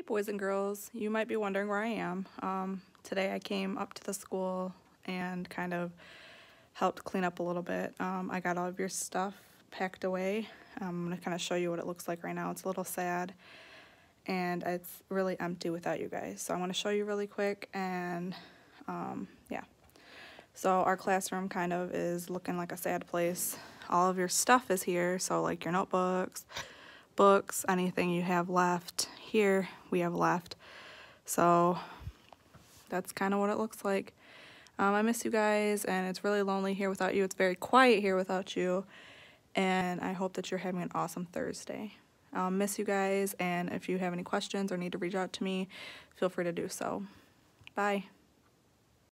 Hey boys and girls, you might be wondering where I am. Um, today I came up to the school and kind of helped clean up a little bit. Um, I got all of your stuff packed away. I'm going to kind of show you what it looks like right now. It's a little sad and it's really empty without you guys. So I want to show you really quick and um, yeah. So our classroom kind of is looking like a sad place. All of your stuff is here, so like your notebooks, books, anything you have left here, we have left. So that's kind of what it looks like. Um, I miss you guys, and it's really lonely here without you. It's very quiet here without you, and I hope that you're having an awesome Thursday. I'll miss you guys, and if you have any questions or need to reach out to me, feel free to do so. Bye.